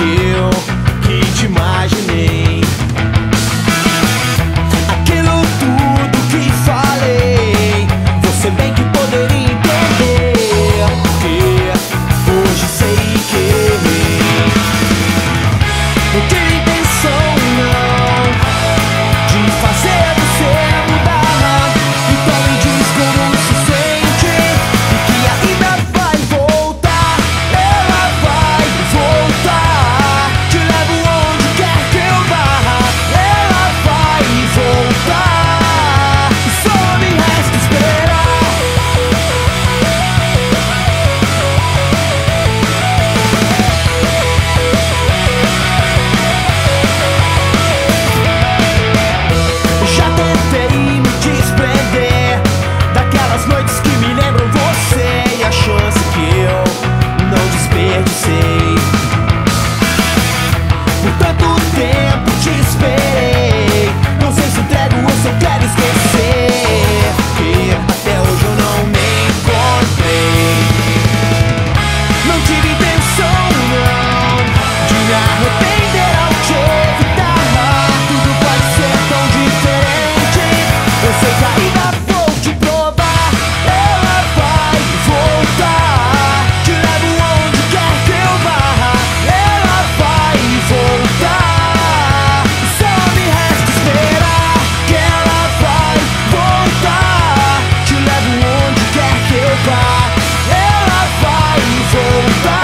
e eu que te imaginei. Aquilo tudo que falei, você bem que poderia entender. porque hoje sei que. ela vai voltar.